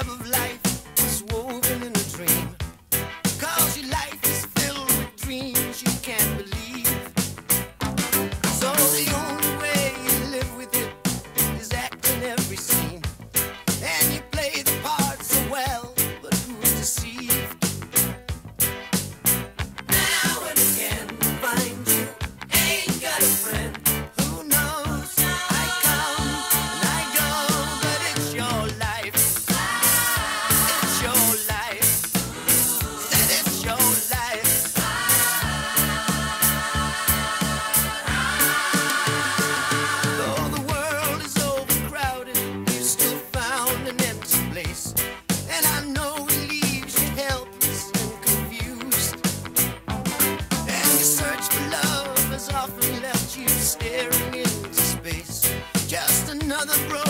web of life is woven in a dream. Your life is filled with dreams you can't believe. So the only way you live with it is acting every scene. staring into space. Just another broken.